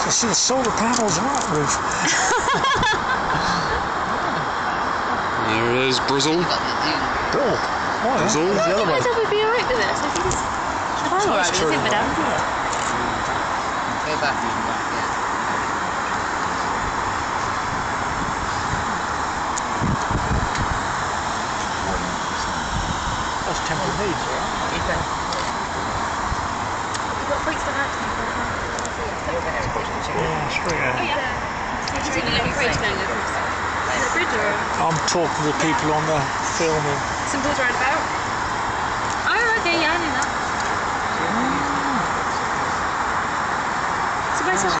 can see the solar panels on that roof. There it is, Brizzle. Oh, oh yeah. Brizzle. The other way. I thought we'd be alright with this. I think it's fine alright with true. it, but down here. Go back even back, yeah. That's Temple Meads, right? We've got freaks for that. Oh, yeah, straight out. Is it a bridge going across? Is it a bridge or I'm talking to the people on the filming. St Paul's roundabout? Oh, okay, yeah, I knew that. So where's